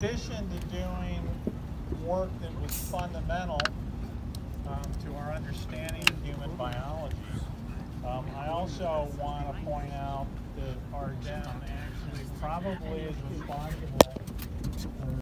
In addition to doing work that was fundamental um, to our understanding of human biology, um, I also want to point out that our Arden actually probably is responsible